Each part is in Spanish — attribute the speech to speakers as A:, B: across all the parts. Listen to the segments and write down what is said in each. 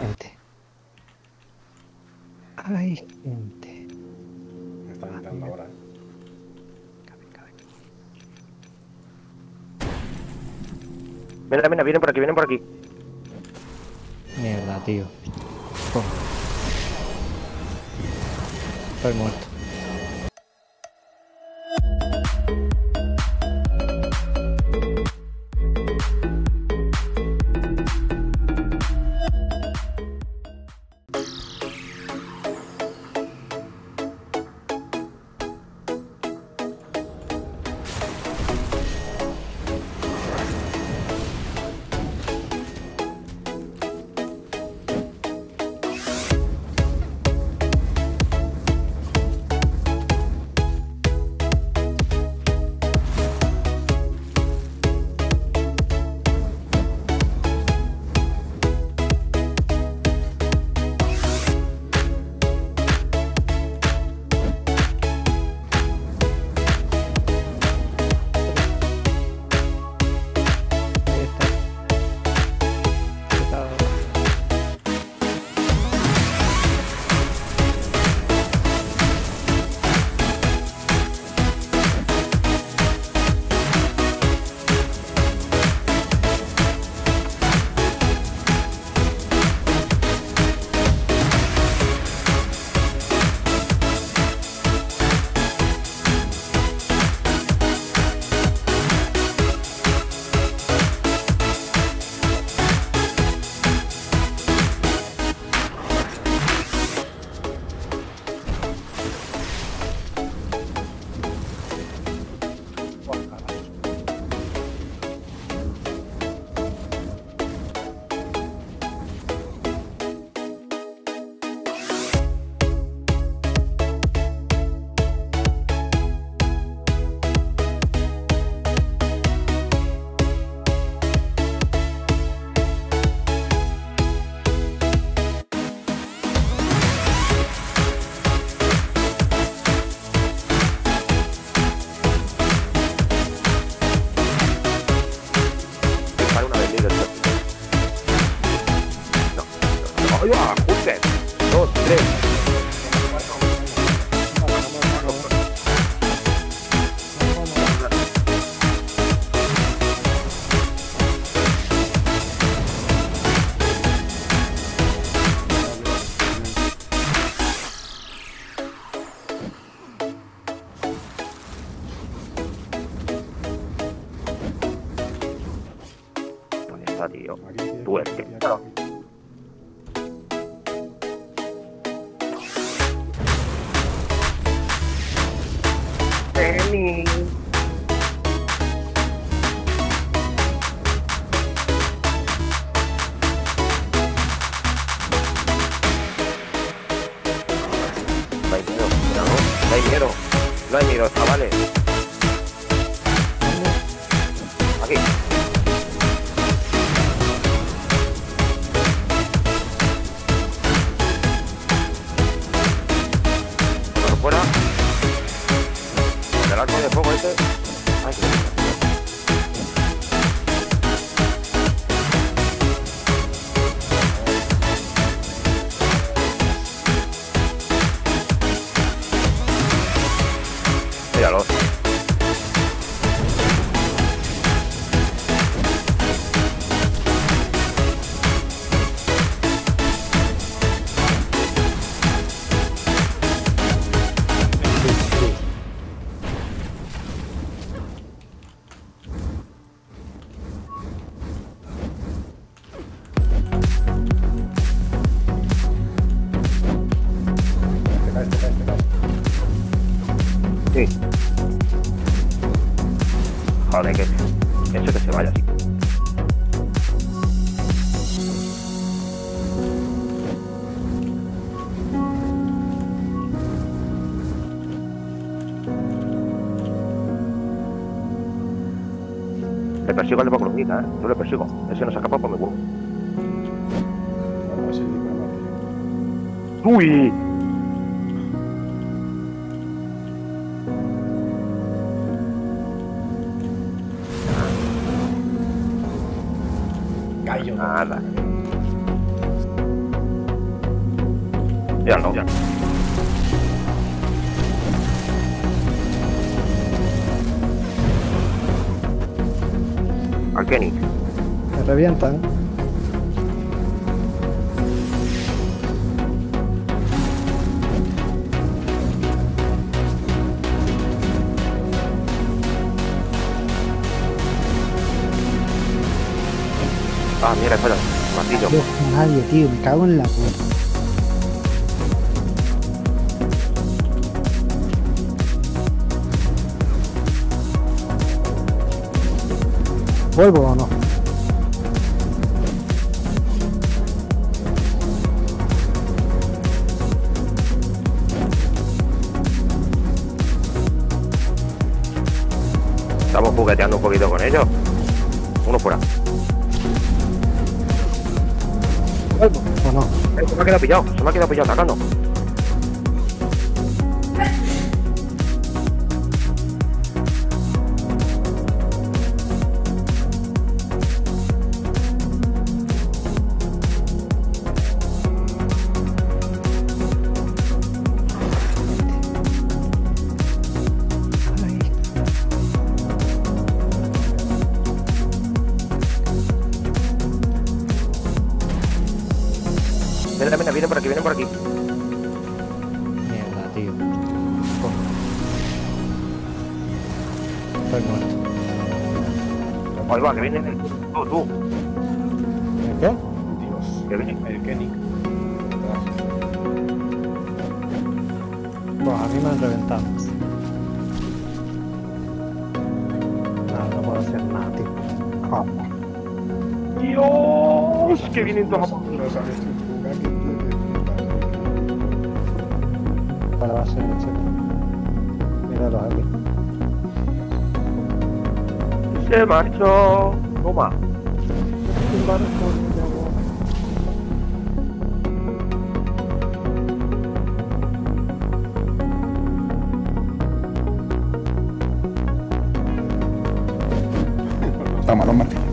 A: Gente. Ay, gente.
B: Me están entrando ahora, eh.
A: Cabe, cabe.
C: Mira, mira, vienen por aquí, vienen por aquí.
A: Mierda, tío. Estoy muerto.
C: Miedo, chavales. Persigo al de Bocolonguita, ¿eh? Yo le persigo. Ese no se escapa por mi huevo.
B: Vamos a.
C: ¡Uy!
B: Gallo.
C: Nada. Ya no. Al Kenny.
A: Me revientan.
C: Ah, mira, espera.
A: Dios, nadie, tío. Me cago en la puta. ¿Vuelvo o no?
C: Estamos jugueteando un poquito con ellos. Uno fuera.
A: ¿Vuelvo o no?
C: Eh, se me ha quedado pillado. Se me ha quedado pillado atacando. Por aquí,
A: mierda, tío. Oh. Estoy muerto.
C: Ahí va, que vienen. Tú, tú.
A: ¿El qué?
B: Dios.
C: Que vienen.
B: El Kenny.
A: Pues a mí me han reventado. Nada, no puedo hacer nada, tío.
C: Dios, que vienen todos.
B: No sabes
A: de checo. Míralos aquí.
C: Se marchó. Toma.
D: Toma, los Martín.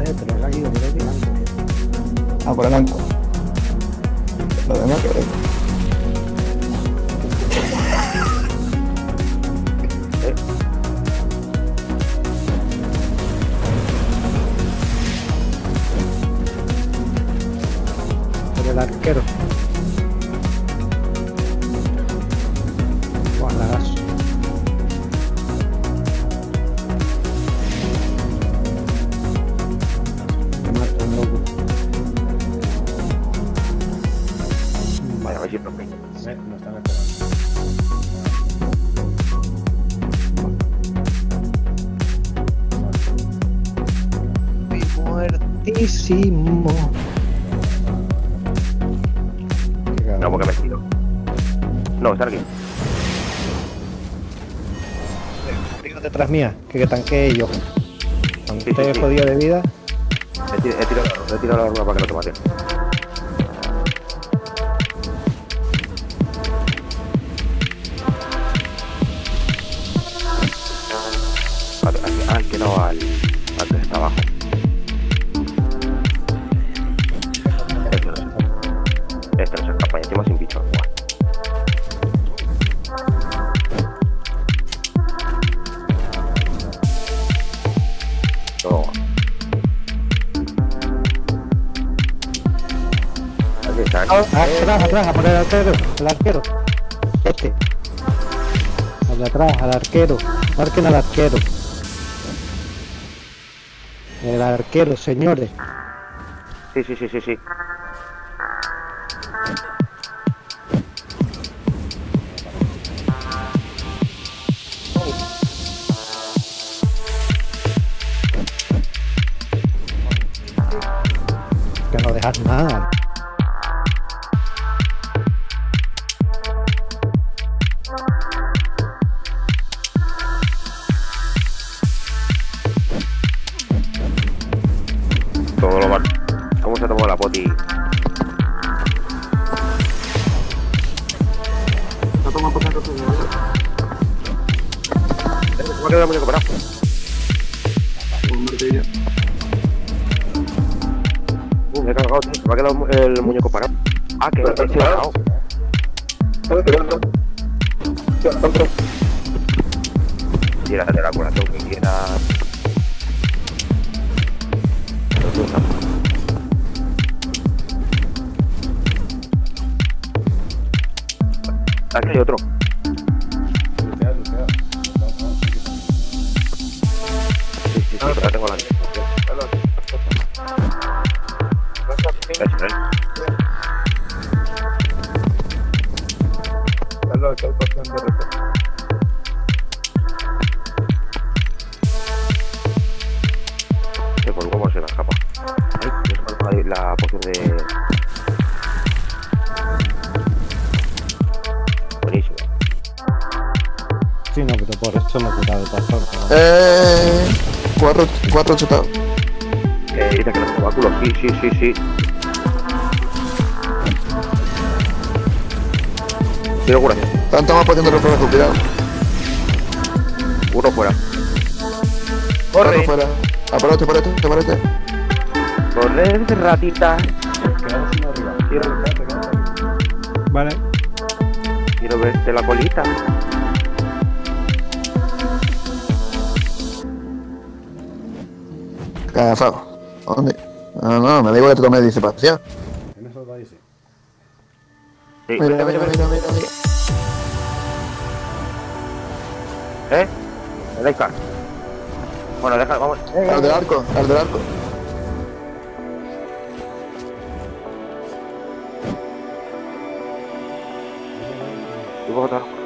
D: Eh,
A: pero hay que
D: Ah, por el. Lo demás que.
A: Por el arquero. Tío detrás mía, que, que tanquee yo. Cuando
C: Sí, sí,
A: esté
C: sí.
A: jodido de vida,
C: He he tirado, he tirado la arma para que no te maten. Vale, aquí, ah, que no al, al
A: atrás, atrás, a por el arquero, el arquero. Este. Al de atrás, al arquero. Marquen al arquero. El arquero, señores.
C: Sí, sí, sí, sí, sí.
A: Que no dejas nada.
C: Me he cargado, tío. Se me ha quedado el muñeco parado. Ah, que.
D: Ya, otro.
C: Tírate la curación que quieras. Aquí hay otro.
B: Sí, sí.
C: Sí, tengo la
D: Pasando de
C: se me escapa. Ay, me escapa la, la poción de. Buenísimo.
A: Sí, no, pero por eso me he quitado de pasar.
D: Eh. Cuatro, cuatro chutados.
C: Eh, dice que los sí, sí, sí, sí. Tiro curación.
D: Tanto más potente reflejo, cuidado.
C: Uno fuera. Corre.
D: fuera. Aparate, aparate, aparate.
C: Corre, ratita.
B: Uno.
A: Vale.
C: Quiero verte la colita.
D: Cagazado. ¿Dónde? No, no, me da igual que te tomes disipación.
B: Sí,
D: Mira, mira, mira, mira, mira.
C: ¿Eh? El Icar. Bueno, deja, vamos. Eh,
D: Al del arco, al del arco.
C: coge otro.
B: Ahí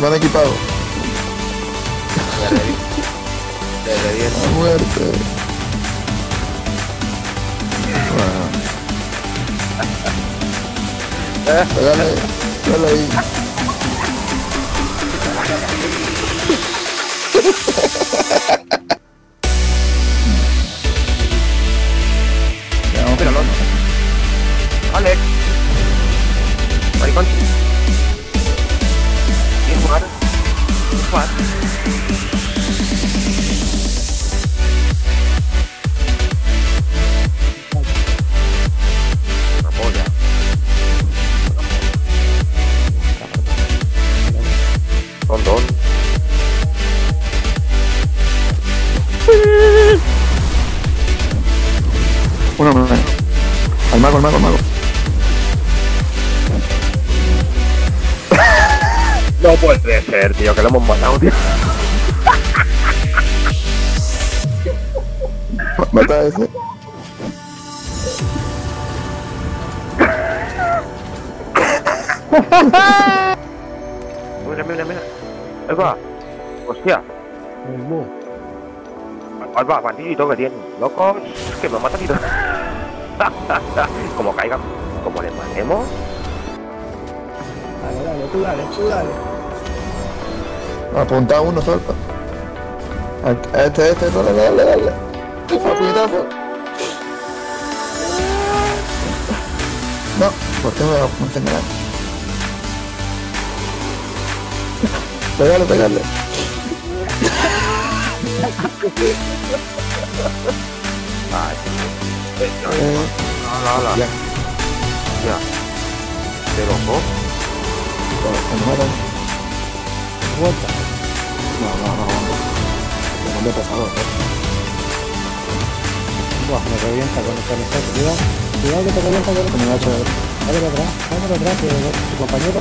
D: van equipados.
C: Desde 10.
D: A muerte. Bueno. Dale, dale ahí. Al mago, mago.
C: No puede ser, tío, que lo hemos matado, tío.
D: Ma- Mata a ese.
C: Mira, mira, mira. Alba. Hostia.
A: El búho.
C: Alba, bandidito que tiene. Locos, que me matan y todo. como caigan, como les matemos.
A: Dale, dale, tú dale, tú dale.
D: Apunta a uno solo. A este, este, dale, dale, dale. A puñetazo. No, ¿por qué me va a pégale.
C: Ay, eh, no,
D: Eh,
C: no, no, no.
D: ya.
C: Ya. Te loco.
D: Se mueren.
A: Vuelta.
D: No, no, no, no. ¿eh?
A: Buah, me revienta con el camiseta. Cuidado, cuidado que te revienta con el
D: hecho
A: Dale para atrás, dale para atrás, que tu compañero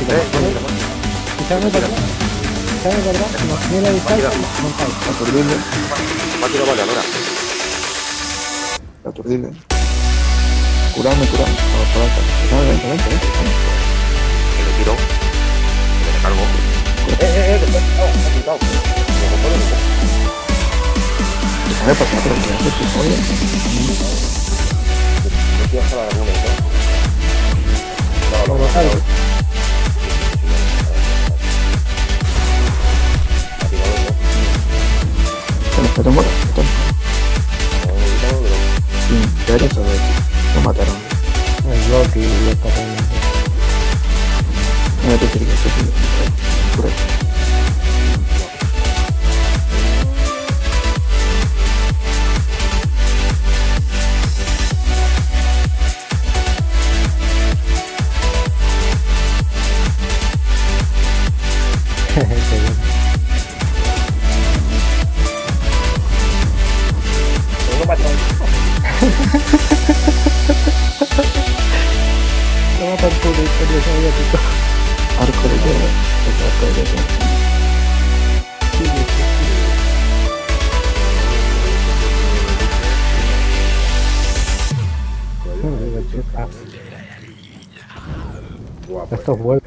C: Eh,
A: para atrás. Nos tiene la distancia.
E: Ahora.
D: Aturdirle. Vamos por alta. Vente, vente, vente, vente.
E: Que le tiro. Que le cargo.
C: Eh, eh, eh, que- ¿no? No, No
A: va tan puro, que todo.
D: Arco de guerra. Es arco de guerra.
A: Ah,
C: Guapo.
A: Estos vuelven.